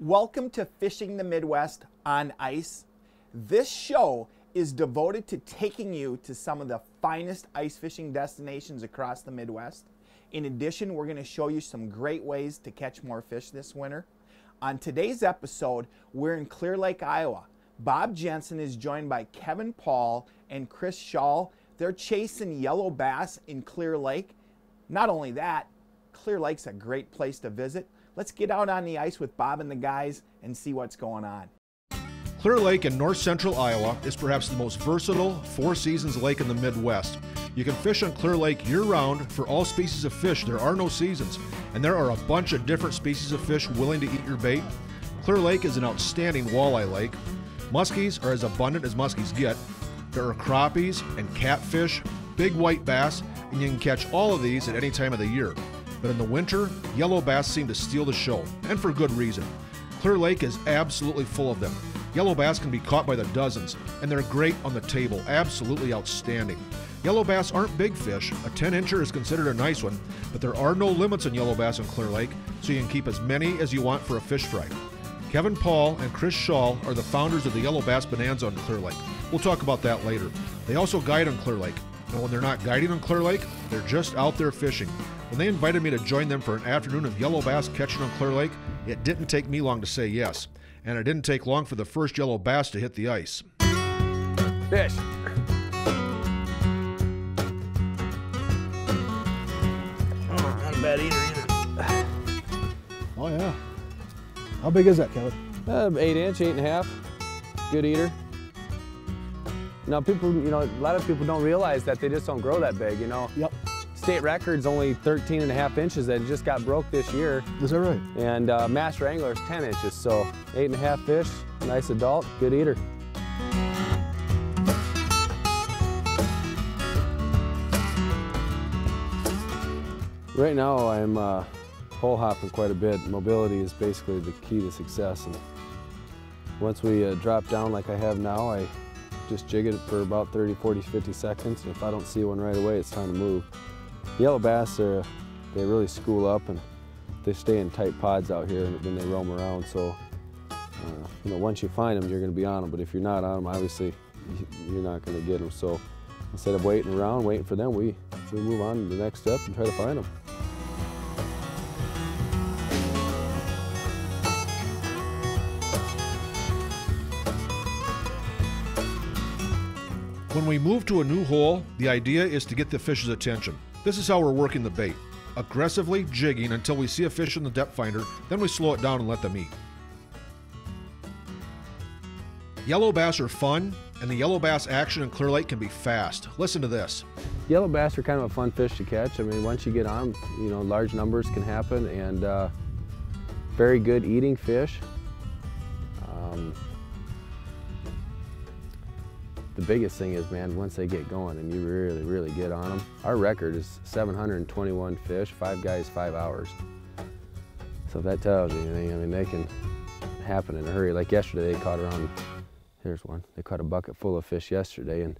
Welcome to Fishing the Midwest on Ice. This show is devoted to taking you to some of the finest ice fishing destinations across the Midwest. In addition, we're going to show you some great ways to catch more fish this winter. On today's episode, we're in Clear Lake, Iowa. Bob Jensen is joined by Kevin Paul and Chris Shaw. They're chasing yellow bass in Clear Lake. Not only that, Clear Lake's a great place to visit. Let's get out on the ice with Bob and the guys and see what's going on. Clear Lake in north central Iowa is perhaps the most versatile four seasons lake in the Midwest. You can fish on Clear Lake year round for all species of fish. There are no seasons, and there are a bunch of different species of fish willing to eat your bait. Clear Lake is an outstanding walleye lake. Muskies are as abundant as muskies get. There are crappies and catfish, big white bass, and you can catch all of these at any time of the year. But in the winter, yellow bass seem to steal the show, and for good reason. Clear Lake is absolutely full of them. Yellow bass can be caught by the dozens, and they're great on the table, absolutely outstanding. Yellow bass aren't big fish. A 10 incher is considered a nice one, but there are no limits on yellow bass in Clear Lake, so you can keep as many as you want for a fish fry. Kevin Paul and Chris Shaw are the founders of the Yellow Bass Bonanza on Clear Lake. We'll talk about that later. They also guide on Clear Lake. And when they're not guiding on Clear Lake, they're just out there fishing. When they invited me to join them for an afternoon of yellow bass catching on Clear Lake, it didn't take me long to say yes. And it didn't take long for the first yellow bass to hit the ice. Fish. Oh, not a bad eater either. Oh yeah. How big is that, Kevin? Uh, eight inch, eight and a half. Good eater. Now people, you know, a lot of people don't realize that they just don't grow that big, you know. Yep. State record's only 13 and a half inches that just got broke this year. Is that right? And uh, Master Angler is 10 inches, so eight and a half fish, nice adult, good eater. Right now I'm uh, hole hopping quite a bit. Mobility is basically the key to success. And once we uh, drop down like I have now, I just jig it for about 30, 40, 50 seconds. And if I don't see one right away, it's time to move. Yellow bass, are, they really school up and they stay in tight pods out here and then they roam around. So, uh, you know, once you find them, you're going to be on them. But if you're not on them, obviously, you're not going to get them. So instead of waiting around, waiting for them, we, we move on to the next step and try to find them. When we move to a new hole, the idea is to get the fish's attention. This is how we're working the bait. Aggressively jigging until we see a fish in the depth finder, then we slow it down and let them eat. Yellow bass are fun, and the yellow bass action in Clear Lake can be fast. Listen to this. Yellow bass are kind of a fun fish to catch. I mean, once you get on 'em, you know, large numbers can happen and uh, very good eating fish. Um, the biggest thing is, man, once they get going and you really, really get on them. Our record is 721 fish, five guys, five hours. So if that tells you anything, I mean, they can happen in a hurry. Like yesterday, they caught around, here's one. They caught a bucket full of fish yesterday and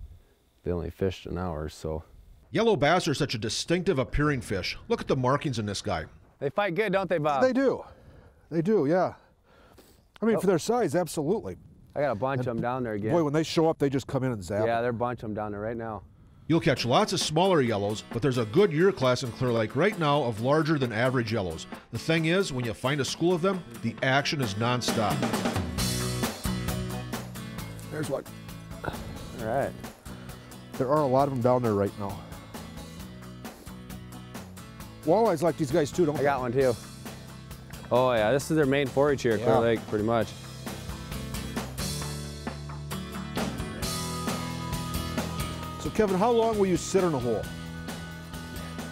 they only fished an hour, so. Yellow bass are such a distinctive appearing fish. Look at the markings in this guy. They fight good, don't they, Bob? They do. They do, yeah. I mean, Oh. for their size, absolutely. I got a bunch of them down there again. Boy, when they show up, they just come in and zap. yeah, it. they're a bunch of them down there right now. You'll catch lots of smaller yellows, but there's a good year class in Clear Lake right now of larger than average yellows. The thing is, when you find a school of them, the action is nonstop. There's one. All right. There are a lot of them down there right now. Walleyes like these guys too, don't I they? got one too. Oh yeah, this is their main forage here, Clear Yeah. Lake, pretty much. Kevin, how long will you sit in a hole?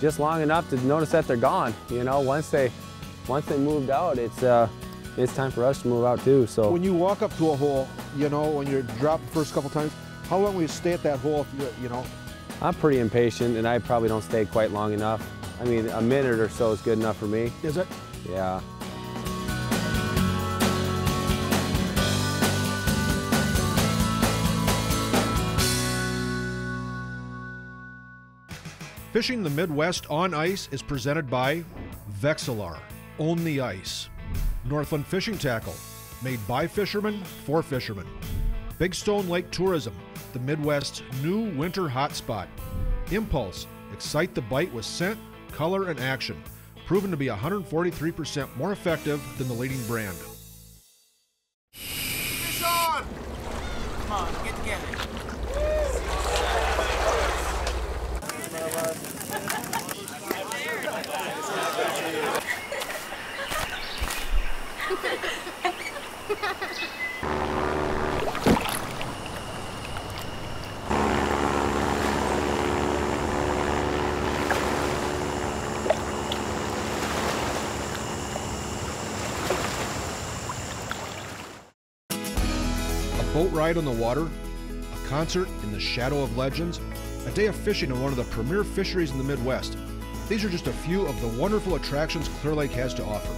Just long enough to notice that they're gone. You know, once they, once they moved out, it's uh, it's time for us to move out too. So When you walk up to a hole, you know, when you're dropped the first couple times, how long will you stay at that hole if you, you know? I'm pretty impatient, and I probably don't stay quite long enough. I mean, a minute or so is good enough for me. Is it? Yeah. Fishing the Midwest on ice is presented by Vexilar. Own the ice. Northland Fishing Tackle, made by fishermen for fishermen. Big Stone Lake Tourism, the Midwest's new winter hotspot. Impulse, excite the bite with scent, color, and action. Proven to be 143% more effective than the leading brand. Ride on the water, a concert in the shadow of legends, a day of fishing on one of the premier fisheries in the Midwest. These are just a few of the wonderful attractions Clear Lake has to offer.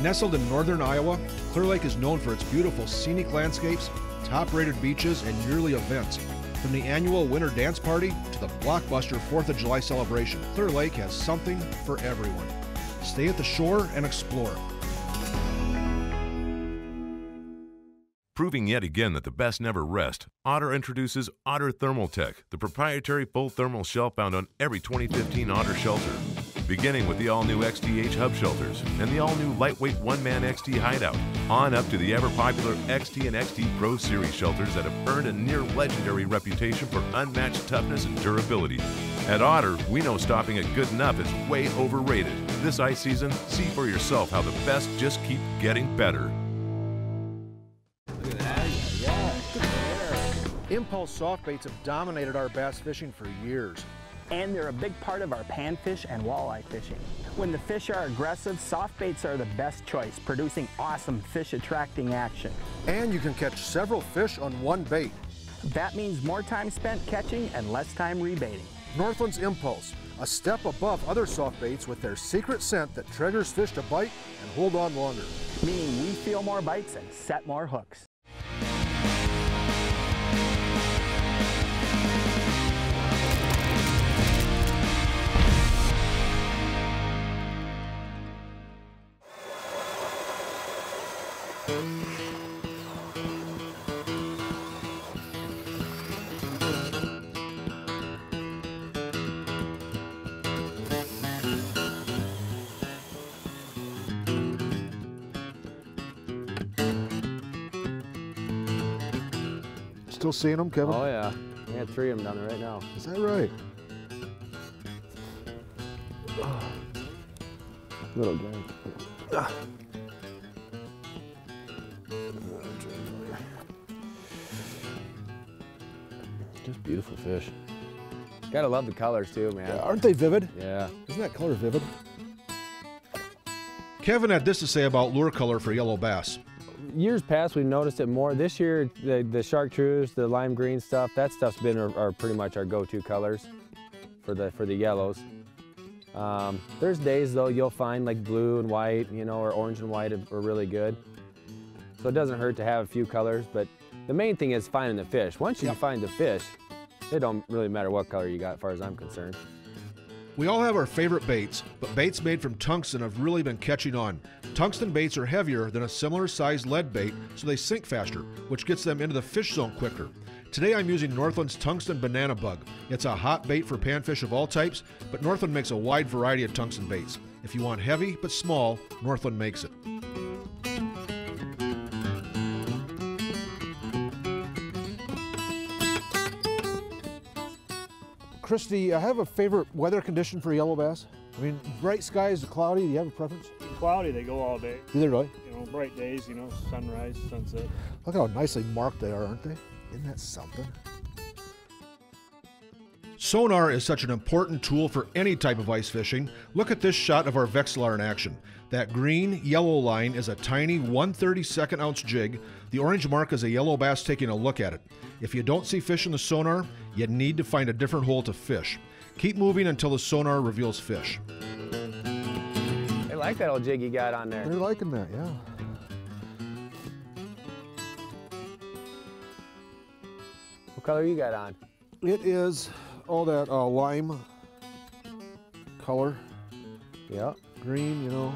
Nestled in northern Iowa, Clear Lake is known for its beautiful scenic landscapes, top rated beaches, and yearly events. From the annual Winter Dance Party to the blockbuster 4th of July celebration, Clear Lake has something for everyone. Stay at the shore and explore. Proving yet again that the best never rest, Otter introduces Otter Thermal Tech, the proprietary full thermal shell found on every 2015 Otter shelter. Beginning with the all new XTH hub shelters and the all new lightweight one man XT hideout, on up to the ever popular XT and XT Pro Series shelters that have earned a near legendary reputation for unmatched toughness and durability. At Otter, we know stopping at good enough is way overrated. This ice season, see for yourself how the best just keep getting better. Impulse soft baits have dominated our bass fishing for years. and they're a big part of our panfish and walleye fishing. When the fish are aggressive, soft baits are the best choice, producing awesome fish attracting action. And you can catch several fish on one bait. That means more time spent catching and less time rebaiting. Northland's Impulse, a step above other soft baits with their secret scent that triggers fish to bite and hold on longer. Meaning we feel more bites and set more hooks. Still seeing them, Kevin? Oh yeah, we had three of them down there right now. Is that right? Little guy. Just beautiful fish. Gotta love the colors too, man. Yeah, aren't they vivid? Yeah. Isn't that color vivid? Kevin had this to say about lure color for yellow bass. Years past, we've noticed it more. This year, the, the chartreuse, the lime green stuff, that stuff's been our, our pretty much our go-to colors for the for the yellows. Um, there's days though you'll find like blue and white, you know, or orange and white are, are really good. So it doesn't hurt to have a few colors, but the main thing is finding the fish. Once you find the fish, it don't really matter what color you got, as far as I'm concerned. We all have our favorite baits, but baits made from tungsten have really been catching on. Tungsten baits are heavier than a similar sized lead bait, so they sink faster, which gets them into the fish zone quicker. Today I'm using Northland's Tungsten Banana Bug. It's a hot bait for panfish of all types, but Northland makes a wide variety of tungsten baits. If you want heavy but small, Northland makes it. Christy, uh, I have a favorite weather condition for yellow bass. I mean, bright skies, cloudy. Do you have a preference? Cloudy, they go all day. Do they really? You know, bright days, you know, sunrise, sunset. Look how nicely marked they are, aren't they? Isn't that something? Sonar is such an important tool for any type of ice fishing. Look at this shot of our Vexilar in action. That green yellow line is a tiny 132nd ounce jig. The orange mark is a yellow bass taking a look at it. If you don't see fish in the sonar, you need to find a different hole to fish. Keep moving until the sonar reveals fish. I like that old jig you got on there. They're liking that, yeah. What color you got on? It is all that uh, lime color, Yeah. green, you know.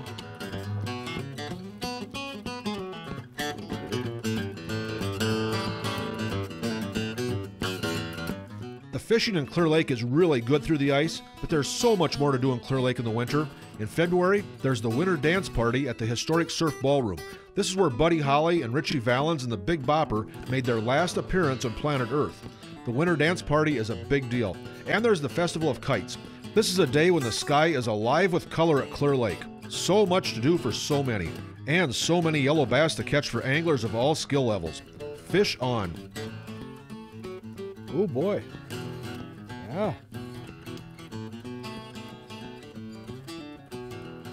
Fishing in Clear Lake is really good through the ice, but there's so much more to do in Clear Lake in the winter. In February, there's the Winter Dance Party at the historic Surf Ballroom. This is where Buddy Holly and Ritchie Valens and the Big Bopper made their last appearance on planet Earth. The Winter Dance Party is a big deal. And there's the Festival of Kites. This is a day when the sky is alive with color at Clear Lake. So much to do for so many, and so many yellow bass to catch for anglers of all skill levels. Fish on. Oh boy.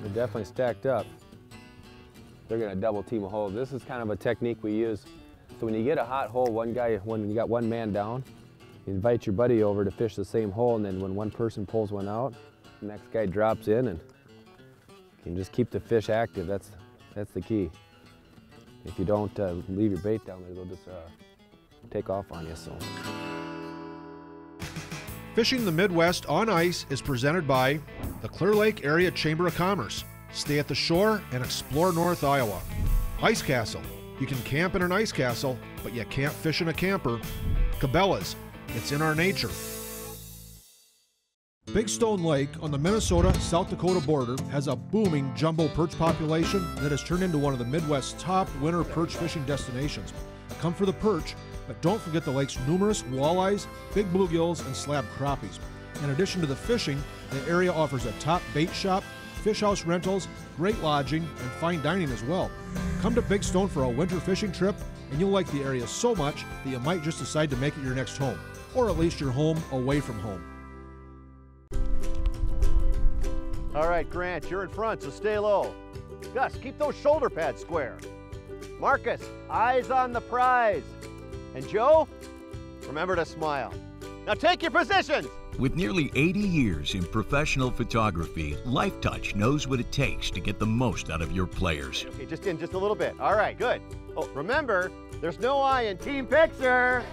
They're definitely stacked up. They're gonna double team a hole. This is kind of a technique we use. So when you get a hot hole, one guy, when you got one man down, you invite your buddy over to fish the same hole, and then when one person pulls one out, the next guy drops in and can just keep the fish active. That's, that's the key. If you don't uh, leave your bait down there, they'll just uh, take off on you. So. Fishing the Midwest on ice is presented by the Clear Lake Area Chamber of Commerce. Stay at the shore and explore North Iowa. Ice Castle. You can camp in an ice castle, but you can't fish in a camper. Cabela's. It's in our nature. Big Stone Lake on the Minnesota South Dakota border has a booming jumbo perch population that has turned into one of the Midwest's top winter perch fishing destinations. Come for the perch, but don't forget the lake's numerous walleyes, big bluegills, and slab crappies. In addition to the fishing, the area offers a top bait shop, fish house rentals, great lodging, and fine dining as well. Come to Big Stone for a winter fishing trip, and you'll like the area so much that you might just decide to make it your next home, or at least your home away from home. All right, Grant, you're in front, so stay low. Gus, keep those shoulder pads square. Marcus, eyes on the prize. And Joe, remember to smile. Now take your positions. With nearly 80 years in professional photography, Lifetouch knows what it takes to get the most out of your players. Okay, just in just a little bit. All right, good. Oh, remember, there's no I in team picture.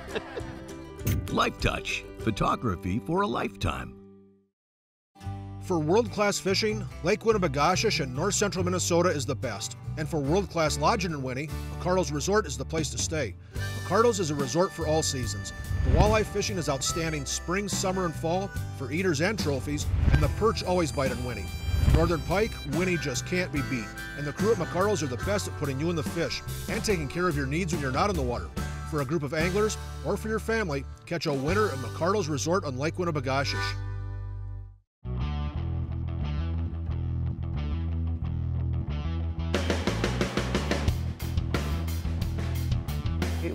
Lifetouch, photography for a lifetime. For world class fishing, Lake Winnibigoshish in north central Minnesota is the best. And for world class lodging in Winnie, McArdle's Resort is the place to stay. McArdle's is a resort for all seasons. The walleye fishing is outstanding spring, summer, and fall for eaters and trophies, and the perch always bite in Winnie. Northern Pike, Winnie just can't be beat. And the crew at McArdle's are the best at putting you in the fish and taking care of your needs when you're not in the water. For a group of anglers or for your family, catch a winter at McArdle's Resort on Lake Winnibigoshish.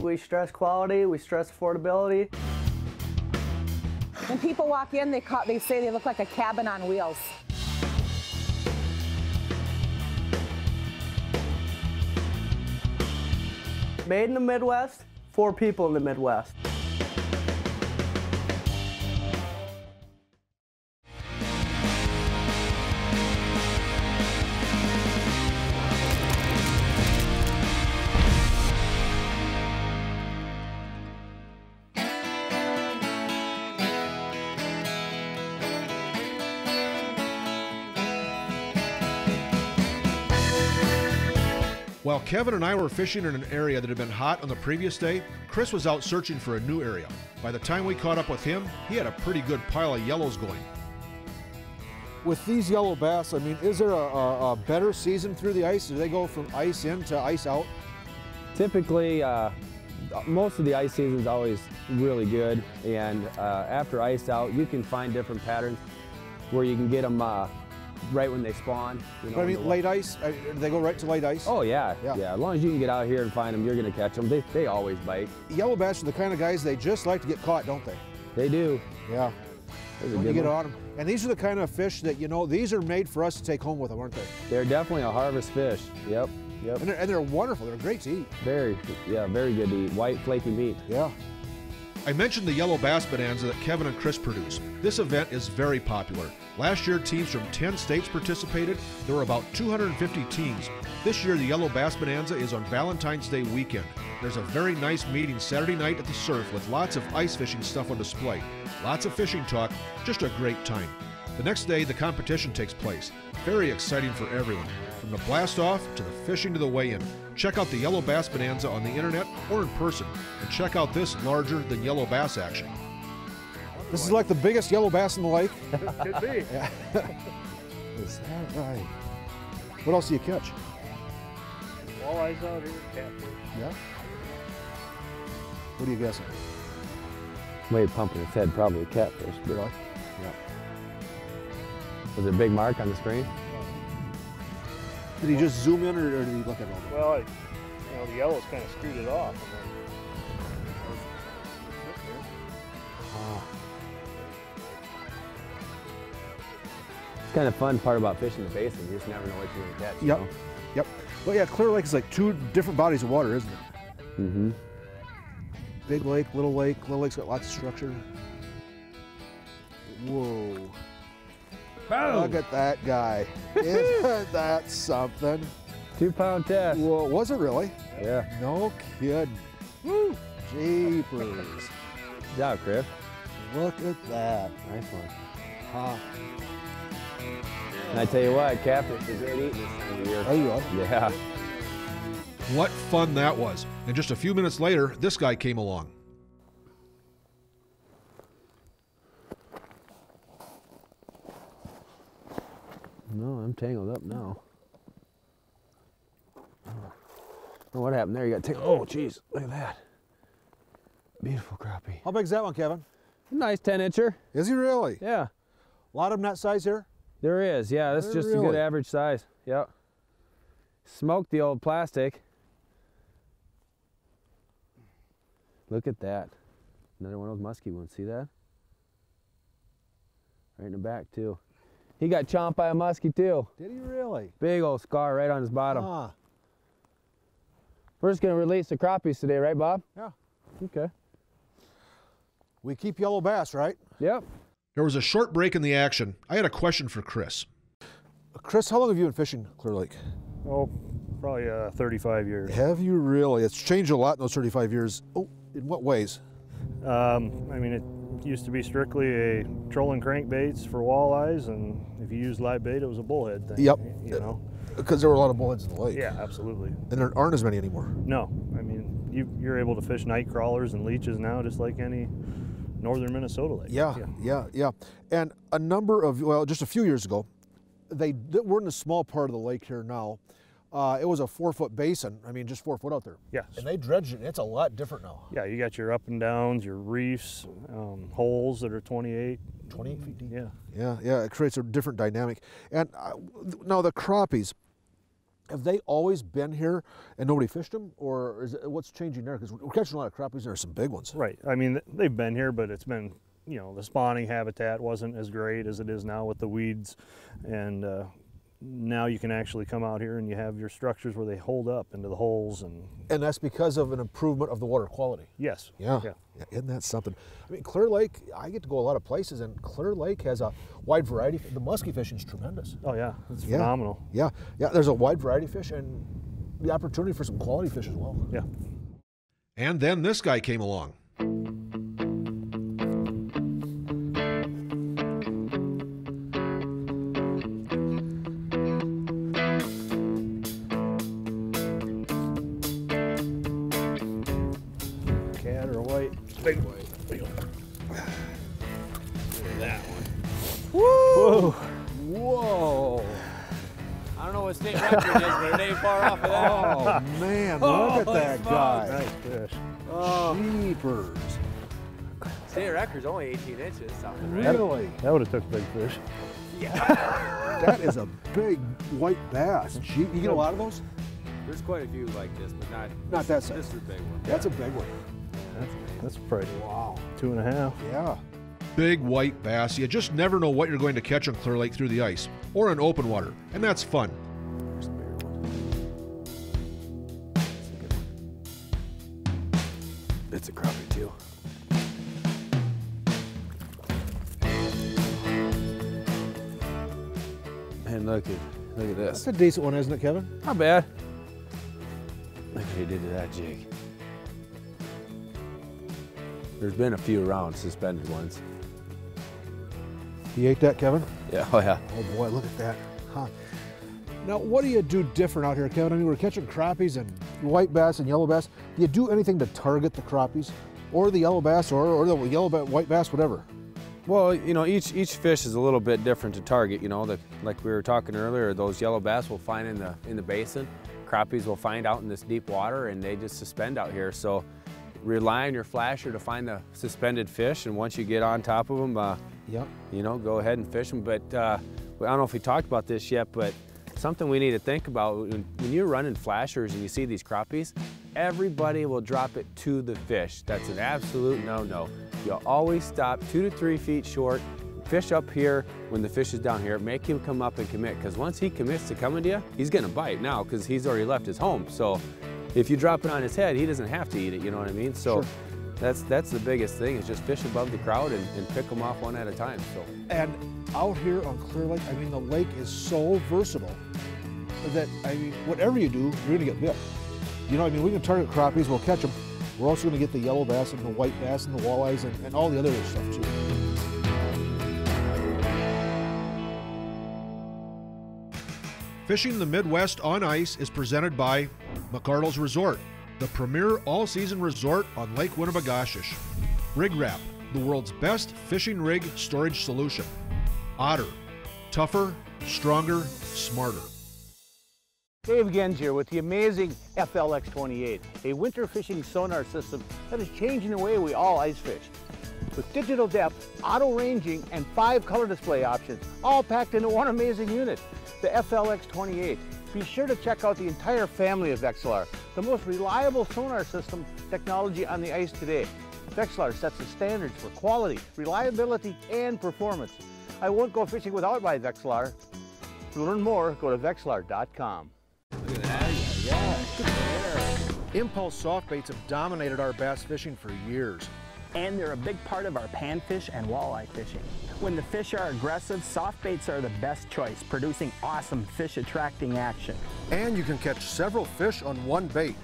We stress quality, we stress affordability. When people walk in, they, call, they say they look like a cabin on wheels. Made in the Midwest, for people in the Midwest. While Kevin and I were fishing in an area that had been hot on the previous day, Chris was out searching for a new area. By the time we caught up with him, he had a pretty good pile of yellows going. With these yellow bass, I mean, is there a, a, a better season through the ice? Do they go from ice in to ice out? Typically, uh, most of the ice season is always really good, and uh, after ice out, you can find different patterns where you can get them uh, right when they spawn. You know, But I mean, late ice, uh, they go right to late ice? Oh yeah, Yeah. yeah, As long as you can get out here and find them, you're going to catch them. They, they always bite. Yellow bass are the kind of guys, they just like to get caught, don't they? They do. Yeah. When you get one. on them. And these are the kind of fish that, you know, these are made for us to take home with them, aren't they? They're definitely a harvest fish. Yep, yep. And they're, and they're wonderful. They're great to eat. Very, yeah, very good to eat. White, flaky meat. Yeah. I mentioned the Yellow Bass Bonanza that Kevin and Chris produce. This event is very popular. Last year, teams from 10 states participated. There were about 250 teams. This year, the Yellow Bass Bonanza is on Valentine's Day weekend. There's a very nice meeting Saturday night at the surf with lots of ice fishing stuff on display. Lots of fishing talk, just a great time. The next day, the competition takes place. Very exciting for everyone. From the blast off to the fishing to the weigh in. Check out the Yellow Bass Bonanza on the internet or in person, and check out this larger than yellow bass action. This is like the biggest yellow bass in the lake. Could be. Yeah. is that right? What else do you catch? Walleyes out here, catfish. Yeah. What are you guessing? Way pumping its head, probably a catfish. But Really? Yeah. Was it a big mark on the screen? Did he just zoom in, or, or did he look at it all? Well, I, you know, the yellow's kind of screwed it off. And. It's kind of fun part about fishing the basin. You just never know what you're gonna catch. you Yep. know? Yep. Well, yeah, Clear Lake is like two different bodies of water, isn't it? Mm-hmm. Big lake, little lake. Little lake's got lots of structure. Whoa. Look at that guy. Isn't that something? Two pound test. Whoa, was it really? Yeah. No kidding. Woo. Jeepers. Good job, Chris. Look at that. Nice one. Huh. And I tell you what, catfish are great eating this time of year. Are you really? Yeah. What fun that was. And just a few minutes later, this guy came along. No, I'm tangled up now. Oh, what happened there? You got tangled. Oh, jeez. Look at that. Beautiful crappie. How big's that one, Kevin? Nice 10 incher. Is he really? Yeah. A lot of them that size here? There is. Yeah, that's just a good average size. Yep. Smoked the old plastic. Look at that. Another one of those musky ones. See that? Right in the back, too. He got chomped by a muskie, too. Did he really? Big old scar right on his bottom. Ah. We're just going to release the crappies today, right, Bob? Yeah. Okay. We keep yellow bass, right? Yep. There was a short break in the action. I had a question for Chris. Chris, how long have you been fishing Clear Lake? oh, probably uh, 35 years. Have you really? It's changed a lot in those 35 years. Oh, in what ways? Um, I mean, it used to be strictly a trolling crankbaits for walleyes, and if you used live bait, it was a bullhead thing. Yep. You know. Uh, because there were a lot of bullheads in the lake. Yeah, absolutely. And there aren't as many anymore. No, I mean, you, you're able to fish night crawlers and leeches now, just like any northern Minnesota lake. Yeah, yeah, yeah. And a number of, well, just a few years ago, they, th- we're in a small part of the lake here now. Uh, it was a four foot basin. I mean, just four foot out there. Yes. And they dredged it. It's a lot different now. Yeah, you got your up and downs, your reefs, um, holes that are 28. 28 feet deep. Yeah. Yeah, yeah. It creates a different dynamic. And uh, now the crappies, have they always been here and nobody fished them, or is it, what's changing there? Because we're catching a lot of crappies. There are some big ones. Right. I mean, they've been here, but it's been, you know, the spawning habitat wasn't as great as it is now with the weeds. And uh, now you can actually come out here and you have your structures where they hold up into the holes. And And that's because of an improvement of the water quality. yes. Yeah. Yeah. yeah. Isn't that something? I mean, Clear Lake, I get to go a lot of places, and Clear Lake has a wide variety. The musky fishing is tremendous. Oh, yeah. It's Yeah. phenomenal. Yeah, yeah. There's a wide variety of fish and the opportunity for some quality fish as well. Yeah. And then this guy came along. State record's only 18 inches, something, right? Really? That would have took big fish. Yeah. that is a big white bass. Gee, you get a lot of those? There's quite a few like this, but not Not that size. This is a big one. That's a big one. That's, that's pretty. Wow. Two and a half. Yeah. Big white bass. You just never know what you're going to catch on Clear Lake through the ice or in open water, and that's fun. This. That's a decent one, isn't it, Kevin? Not bad. Look what he did to that jig. There's been a few around suspended ones. You ate that, Kevin? Yeah, oh yeah. Oh boy, look at that. Huh. Now, what do you do different out here, Kevin? I mean, we're catching crappies and white bass and yellow bass. Do you do anything to target the crappies, or the yellow bass, or, or the yellow bass, white bass, whatever? Well, you know, each each fish is a little bit different to target. You know, the, like we were talking earlier, those yellow bass we'll find in the in the basin, crappies we'll find out in this deep water, and they just suspend out here. So rely on your flasher to find the suspended fish, and once you get on top of them, uh, yep. you know, go ahead and fish them. But uh, I don't know if we talked about this yet, but something we need to think about when, when you're running flashers and you see these crappies, everybody will drop it to the fish. That's an absolute no-no. You'll always stop two to three feet short, fish up here when the fish is down here, make him come up and commit, because once he commits to coming to you, he's gonna bite now because he's already left his home. So if you drop it on his head, he doesn't have to eat it, you know what I mean? So Sure. that's that's the biggest thing is just fish above the crowd and, and pick them off one at a time. So And out here on Clear Lake, I mean, the lake is so versatile that, I mean, whatever you do, you're gonna get bit. You know, I mean, we can target crappies, we'll catch them. We're also gonna get the yellow bass and the white bass and the walleyes and, and all the other stuff too. Fishing the Midwest on ice is presented by McArdle's Resort, the premier all season resort on Lake Winnibigoshish. Rig Wrap, the world's best fishing rig storage solution. Otter, tougher, stronger, smarter. Dave Genz here with the amazing FLX28, a winter fishing sonar system that is changing the way we all ice fish. With digital depth, auto ranging, and five color display options, all packed into one amazing unit, the FLX28. Be sure to check out the entire family of Vexilar, the most reliable sonar system technology on the ice today. Vexilar sets the standards for quality, reliability, and performance. I won't go fishing without my Vexilar. To learn more, go to Vexilar.com. Impulse soft baits have dominated our bass fishing for years. And they're a big part of our panfish and walleye fishing. When the fish are aggressive, soft baits are the best choice, producing awesome fish attracting action. And you can catch several fish on one bait.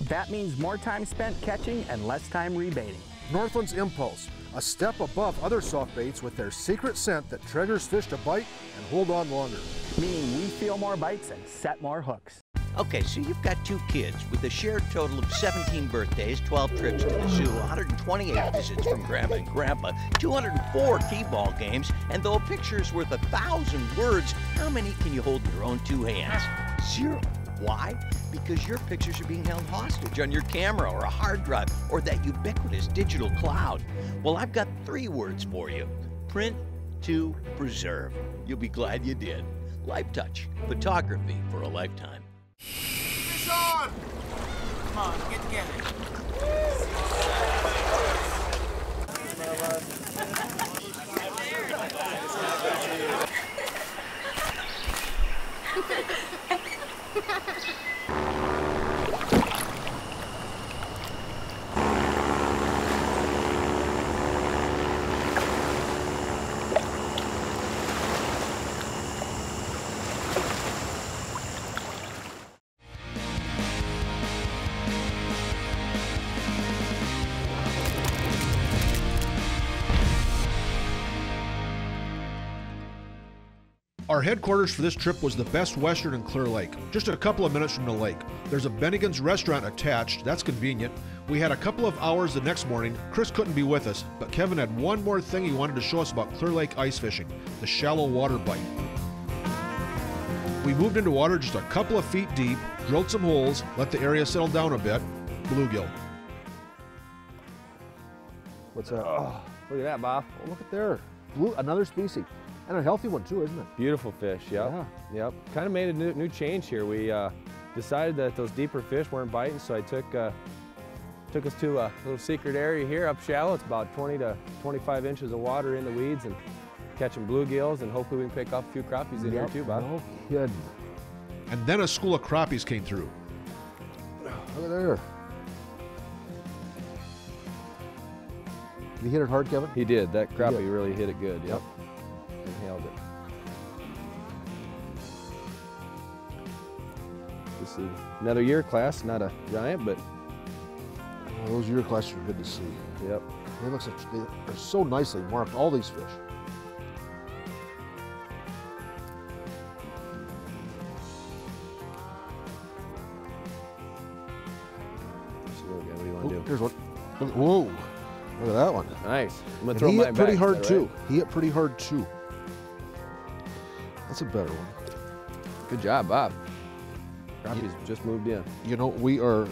That means more time spent catching and less time rebaiting. Northland's Impulse, a step above other soft baits with their secret scent that triggers fish to bite and hold on longer. Meaning we feel more bites and set more hooks. Okay, so you've got two kids with a shared total of 17 birthdays, 12 trips to the zoo, 128 visits from grandma and grandpa, 204 t-ball games, and though a picture is worth a thousand words, how many can you hold in your own two hands? Zero. Why? Because your pictures are being held hostage on your camera or a hard drive or that ubiquitous digital cloud. Well, I've got three words for you. Print to preserve. You'll be glad you did. Lifetouch, photography for a lifetime. On! Come on, get together. Our headquarters for this trip was the Best Western in Clear Lake, just a couple of minutes from the lake. There's a Bennigan's restaurant attached, that's convenient. We had a couple of hours the next morning. Chris couldn't be with us, but Kevin had one more thing he wanted to show us about Clear Lake ice fishing the shallow water bite. We moved into water just a couple of feet deep, drilled some holes, let the area settle down a bit. Bluegill. What's that? Oh, look at that, Bob. Oh, look at there. Blue, another species. And a healthy one too, isn't it? Beautiful fish, yep. Yeah. Yep. Kind of made a new, new change here. We uh, decided that those deeper fish weren't biting, so I took uh, took us to a little secret area here up shallow. It's about 20 to 25 inches of water in the weeds and catching bluegills, and hopefully we can pick up a few crappies in Yep, here too, Bob. No kidding. And then a school of crappies came through. Look at there. You hit it hard, Kevin? He did. That crappie did. really hit it good. Yep. Inhaled it. This is another year class, not a giant, but Oh, those year classes are good to see. Yep. They look such, they, they're so nicely marked, all these fish. so what do you want Oh, here's one. Whoa. Look at that one. Nice. I'm gonna And throw he hit pretty back, hard too. right? He hit pretty hard too. That's a better one. Good job, Bob. Crappie's just moved in. You know, we are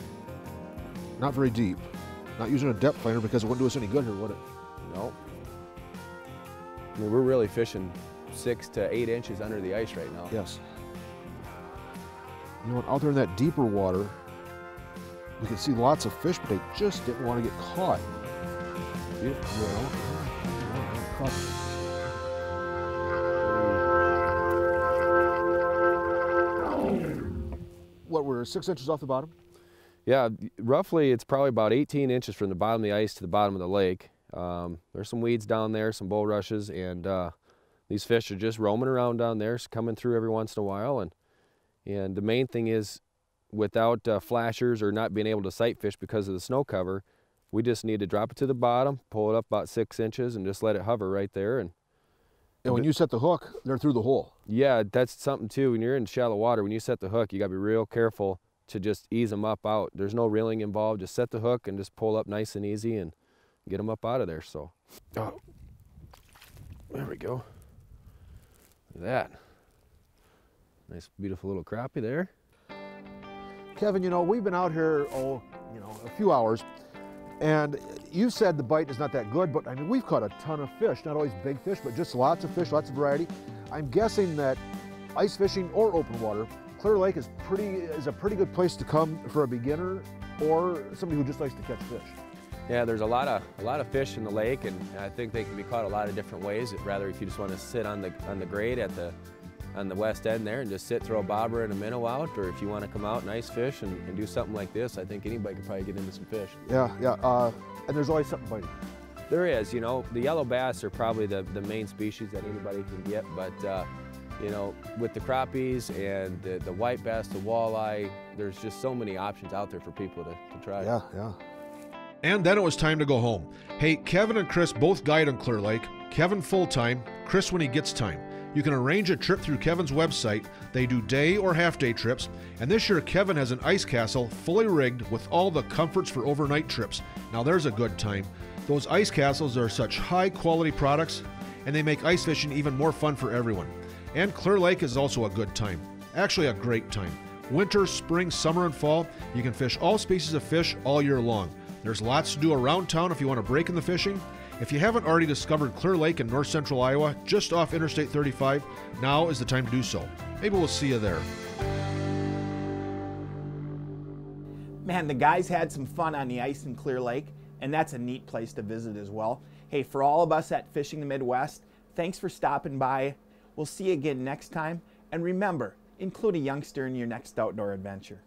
not very deep. Not using a depth finder because it wouldn't do us any good here, would it? No. I mean, we're really fishing six to eight inches under the ice right now. Yes. You know, out there in that deeper water, we could see lots of fish, but they just didn't want to get caught. You, you know? Six inches off the bottom? Yeah, roughly it's probably about 18 inches from the bottom of the ice to the bottom of the lake. Um, there's some weeds down there, some bulrushes, and uh, these fish are just roaming around down there, coming through every once in a while. And and the main thing is, without uh, flashers or not being able to sight fish because of the snow cover, we just need to drop it to the bottom, pull it up about six inches, and just let it hover right there. And And when you set the hook, they're through the hole. Yeah, that's something too. When you're in shallow water, when you set the hook, you got to be real careful to just ease them up out. There's no reeling involved. Just set the hook and just pull up nice and easy and get them up out of there. So, oh, there we go. That. Nice, beautiful little crappie there. Kevin, you know, we've been out here, oh, you know, a few hours, and you said the bite is not that good, but I mean, we've caught a ton of fish, not always big fish, but just lots of fish, lots of variety. I'm guessing that ice fishing or open water, Clear Lake is pretty is a pretty good place to come for a beginner or somebody who just likes to catch fish. Yeah, there's a lot of a lot of fish in the lake, and I think they can be caught a lot of different ways. Rather, if you just want to sit on the on the grade at the on the west end there and just sit, throw a bobber and a minnow out, or if you want to come out and ice fish and, and do something like this, I think anybody could probably get into some fish. Yeah, yeah, uh, and there's always something biting. There is, you know, the yellow bass are probably the, the main species that anybody can get, but uh, you know, with the crappies and the, the white bass, the walleye, there's just so many options out there for people to, to try. Yeah, yeah. And then it was time to go home. Hey, Kevin and Chris both guide on Clear Lake. Kevin full time, Chris when he gets time. You can arrange a trip through Kevin's website. They do day or half day trips. And this year, Kevin has an ice castle fully rigged with all the comforts for overnight trips. Now, there's a good time. Those ice castles are such high quality products, and they make ice fishing even more fun for everyone. And Clear Lake is also a good time. Actually, a great time. Winter, spring, summer, and fall, you can fish all species of fish all year long. There's lots to do around town if you want to break in the fishing. If you haven't already discovered Clear Lake in north central Iowa, just off Interstate 35, now is the time to do so. Maybe we'll see you there. Man, the guys had some fun on the ice in Clear Lake, and that's a neat place to visit as well. Hey, for all of us at Fishing the Midwest, thanks for stopping by. We'll see you again next time. And remember, include a youngster in your next outdoor adventure.